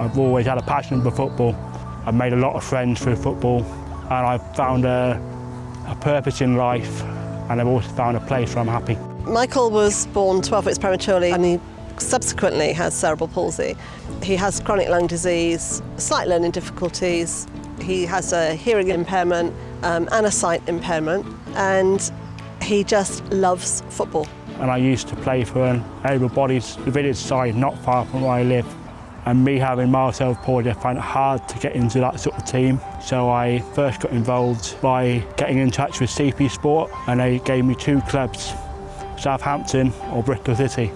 I've always had a passion for football. I've made a lot of friends through football and I've found a, a purpose in life and I've also found a place where I'm happy. Michael was born 12 weeks prematurely and he subsequently has cerebral palsy. He has chronic lung disease, slight learning difficulties, he has a hearing impairment um, and a sight impairment and he just loves football. And I used to play for an able-bodied village side not far from where I live. And me having cerebral palsy, I found it hard to get into that sort of team. So I first got involved by getting in touch with CP Sport and they gave me two clubs, Southampton or Bristol City.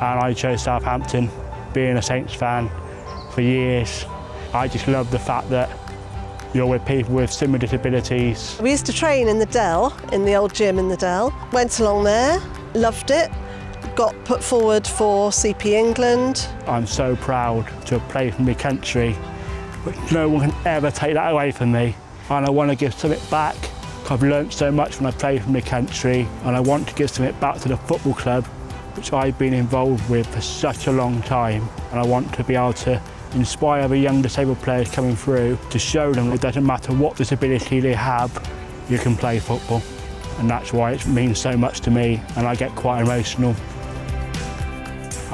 And I chose Southampton, being a Saints fan for years. I just love the fact that you're with people with similar disabilities. We used to train in the Dell, in the old gym in the Dell. Went along there, loved it, got put forward for CP England. I'm so proud to have played for my country, but no one can ever take that away from me. And I want to give something back. I've learnt so much when I played for my country, and I want to give something back to the football club, which I've been involved with for such a long time. And I want to be able to inspire the young disabled players coming through to show them it doesn't matter what disability they have, you can play football. And that's why it means so much to me, and I get quite emotional.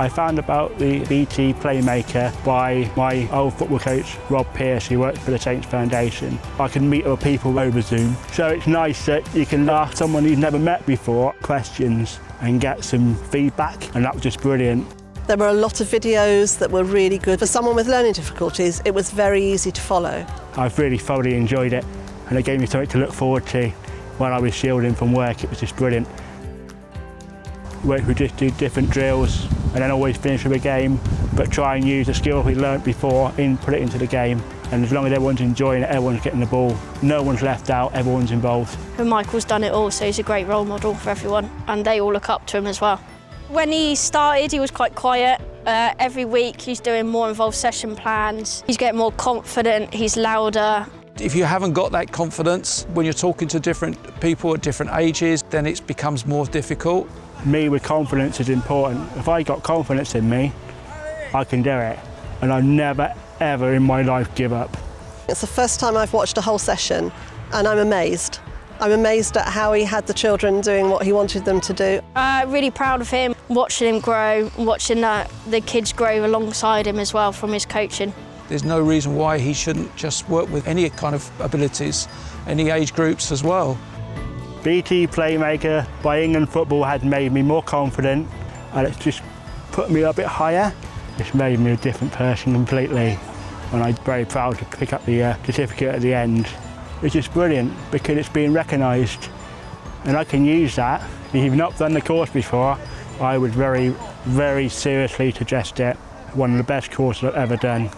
I found about the BT Playmaker by my old football coach, Rob Pearce, who works for the Saints Foundation. I can meet other people over Zoom. So it's nice that you can ask someone you've never met before questions and get some feedback, and that was just brilliant. There were a lot of videos that were really good. For someone with learning difficulties, it was very easy to follow. I've really thoroughly enjoyed it, and it gave me something to look forward to when I was shielding from work. It was just brilliant. We just do different drills and then always finish with a game, but try and use the skill we learnt before and put it into the game. And as long as everyone's enjoying it, everyone's getting the ball, no one's left out, everyone's involved. And Michael's done it all, so he's a great role model for everyone, and they all look up to him as well. When he started, he was quite quiet. Uh, every week he's doing more involved session plans. He's getting more confident, he's louder. If you haven't got that confidence when you're talking to different people at different ages, then it becomes more difficult. Me with confidence is important. If I got confidence in me, I can do it. And I never, ever in my life give up. It's the first time I've watched a whole session and I'm amazed. I'm amazed at how he had the children doing what he wanted them to do. Uh, really proud of him, watching him grow, watching uh, the kids grow alongside him as well from his coaching. There's no reason why he shouldn't just work with any kind of abilities, any age groups as well. BT Playmaker by England Football had made me more confident and it's just put me a bit higher. It's made me a different person completely and I'm very proud to pick up the uh, certificate at the end. It's just brilliant because it's being recognised and I can use that. If you've not done the course before, I would very, very seriously suggest it. One of the best courses I've ever done.